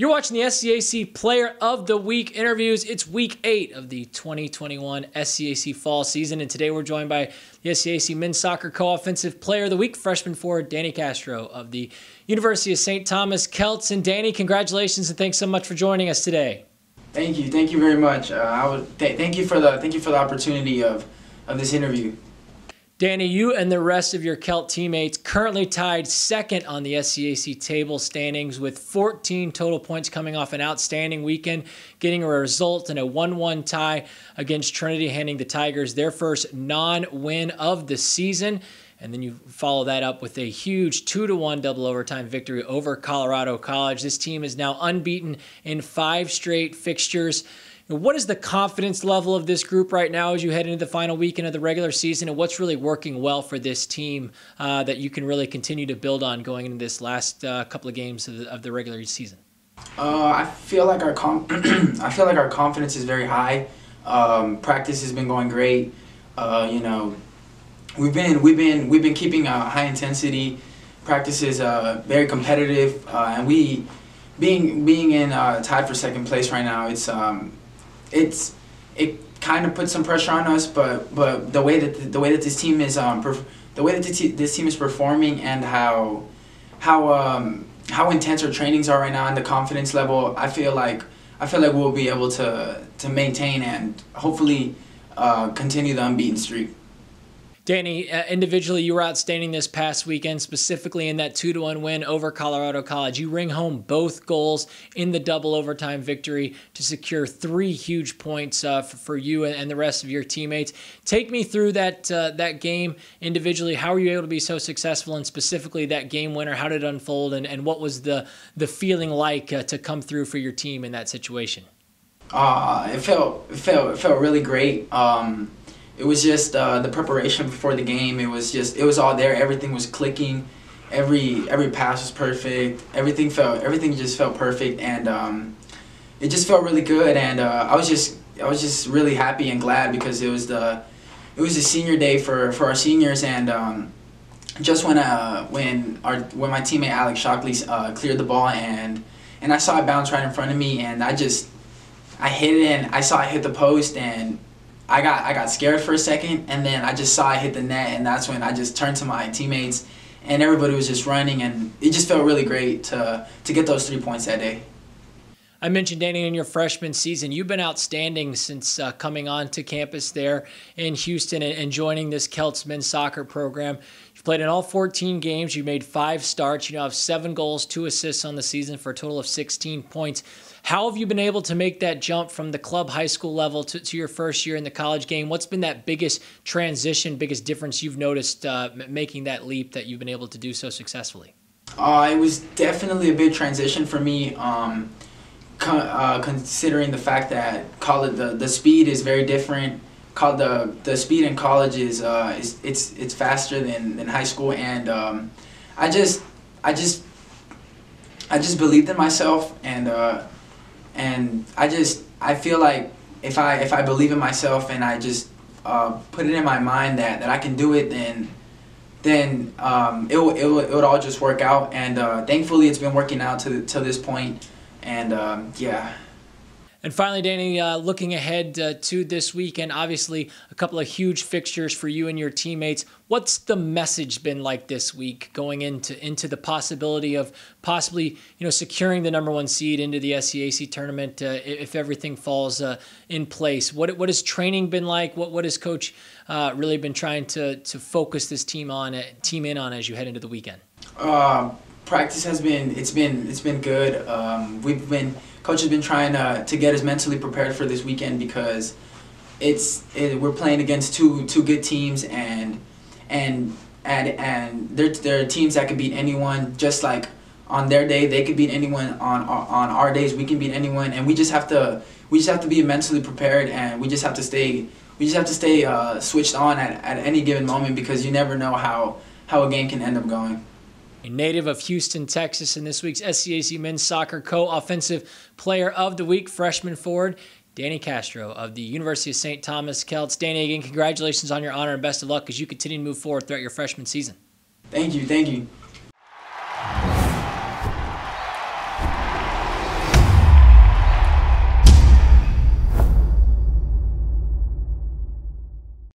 You're watching the SCAC Player of the Week interviews. It's week eight of the 2021 SCAC fall season, and today we're joined by the SCAC Men's Soccer Co Offensive Player of the Week, freshman forward Danny Castro of the University of St. Thomas Celts. And Danny, congratulations and thanks so much for joining us today. Thank you, thank you very much. Uh, I would th- thank you for the thank you for the opportunity of of this interview. Danny, you and the rest of your Celt teammates currently tied second on the SCAC table standings with 14 total points coming off an outstanding weekend, getting a result in a 1 1 tie against Trinity, handing the Tigers their first non win of the season. And then you follow that up with a huge 2 to 1 double overtime victory over Colorado College. This team is now unbeaten in five straight fixtures. What is the confidence level of this group right now as you head into the final weekend of the regular season, and what's really working well for this team uh, that you can really continue to build on going into this last uh, couple of games of the, of the regular season? Uh, I feel like our I feel like our confidence is very high. Um, practice has been going great. Uh, you know, we've been we've been we've been keeping a high intensity. Practice is uh, very competitive, uh, and we being being in tied for second place right now. It's um, it's it kind of puts some pressure on us, but but the way that the, the way that this team is um perf- the way that this team is performing and how how um how intense our trainings are right now and the confidence level, I feel like I feel like we'll be able to to maintain and hopefully uh, continue the unbeaten streak. Danny, uh, individually, you were outstanding this past weekend, specifically in that 2 to 1 win over Colorado College. You ring home both goals in the double overtime victory to secure three huge points uh, for, for, you and, the rest of your teammates. Take me through that, uh, that game individually. How were you able to be so successful, and specifically that game winner? How did it unfold, and, and what was the, the feeling like uh, to come through for your team in that situation? Uh, it felt it felt it felt really great. Um, it was just uh, the preparation before the game. It was just it was all there. Everything was clicking. Every every pass was perfect. Everything felt everything just felt perfect, and um, it just felt really good. And uh, I was just I was just really happy and glad because it was the it was the senior day for, for our seniors, and um, just when uh, when our when my teammate Alex Shockley uh, cleared the ball and and I saw it bounce right in front of me, and I just I hit it and I saw it hit the post and I got I got scared for a second, and then I just saw I hit the net, and that's when I just turned to my teammates, and everybody was just running, and it just felt really great to to get those three points that day. I mentioned Danny in your freshman season, you've been outstanding since uh, coming on to campus there in Houston and, and joining this Celts men's soccer program. You've played in all 14 games. You made five starts. You now have seven goals, two assists on the season for a total of 16 points. How have you been able to make that jump from the club high school level to, to your first year in the college game? What's been that biggest transition, biggest difference you've noticed uh, making that leap that you've been able to do so successfully? Uh, it was definitely a big transition for me. Um, uh, considering the fact that college the, the speed is very different. Called the the speed in college is uh, is it's it's faster than, than high school, and um, I just I just I just believed in myself, and uh, and I just I feel like if I if I believe in myself and I just uh, put it in my mind that, that I can do it, then then um, it will it it would all just work out. And uh, thankfully, it's been working out to to this point. And um, yeah. And finally, Danny, uh, looking ahead uh, to this weekend, obviously a couple of huge fixtures for you and your teammates. What's the message been like this week, going into into the possibility of possibly you know securing the number one seed into the SCAC tournament uh, if everything falls uh, in place? What what has training been like? What what has Coach uh, really been trying to to focus this team on uh, team in on as you head into the weekend? Um, practice has been it's been it's been good. Um, we've been coach has been trying to, to get us mentally prepared for this weekend because it's it, we're playing against two two good teams and and and and they're, they're teams that can beat anyone just like on their day. They could beat anyone on on our days. We can beat anyone. And we just have to we just have to be mentally prepared and we just have to stay we just have to stay uh, switched on at, at any given moment because you never know how how a game can end up going a native of Houston, Texas, in this week's SCAC Men's Soccer Co Offensive Player of the Week, freshman forward, Danny Castro of the University of St. Thomas Celts. Danny, again, congratulations on your honor and best of luck as you continue to move forward throughout your freshman season. Thank you. Thank you.